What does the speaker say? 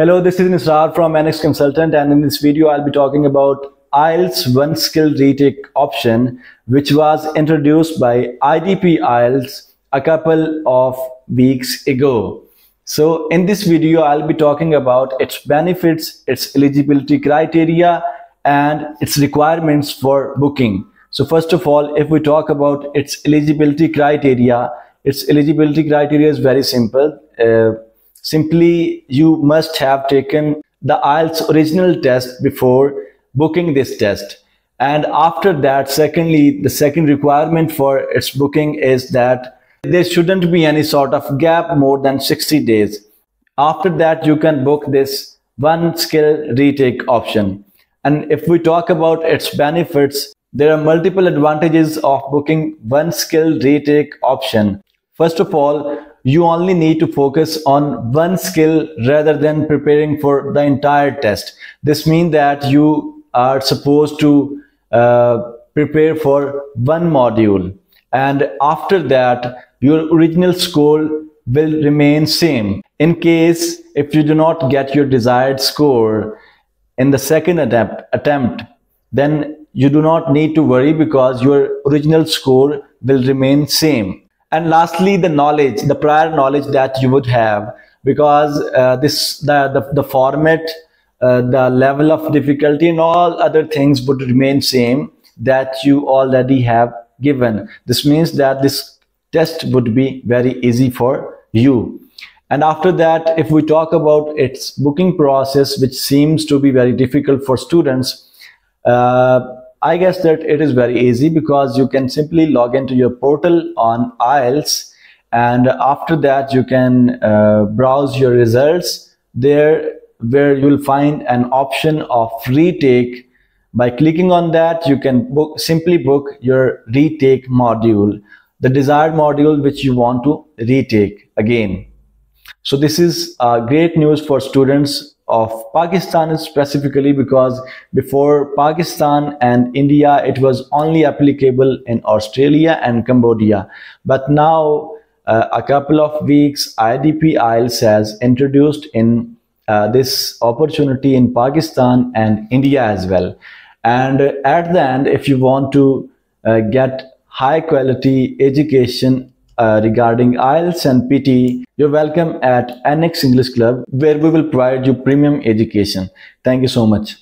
Hello, this is Nisrar from ANNAX Consultant and in this video I'll be talking about IELTS one skill retake option which was introduced by IDP IELTS a couple of weeks ago. So in this video I'll be talking about its benefits, its eligibility criteria and its requirements for booking. So first of all, if we talk about its eligibility criteria, its eligibility criteria is very simple. Uh, simply, you must have taken the IELTS original test before booking this test. And after that, secondly, the second requirement for its booking is that there shouldn't be any sort of gap more than 60 days. After that, you can book this one skill retake option. And if we talk about its benefits, there are multiple advantages of booking one skill retake option. First of all, you only need to focus on one skill rather than preparing for the entire test. This means that you are supposed to uh, prepare for one module and after that your original score will remain same. In case if you do not get your desired score in the second attempt, attempt then you do not need to worry because your original score will remain same and lastly the knowledge the prior knowledge that you would have. Because uh, this the, the, the format uh, the level of difficulty and all other things would remain same that you already have given. This means that this test would be very easy for you. And after that if we talk about its booking process which seems to be very difficult for students uh, I guess that it is very easy because you can simply log into your portal on IELTS and after that you can uh, browse your results there where you'll find an option of retake. By clicking on that you can book simply book your retake module the desired module which you want to retake again. So this is uh, great news for students of Pakistan is specifically because before Pakistan and India, it was only applicable in Australia and Cambodia. But now, uh, a couple of weeks, IDP IELTS has introduced in uh, this opportunity in Pakistan and India as well. And at the end, if you want to uh, get high quality education uh, regarding IELTS and PT, you're welcome at ANNAX English Club, where we will provide you premium education. Thank you so much.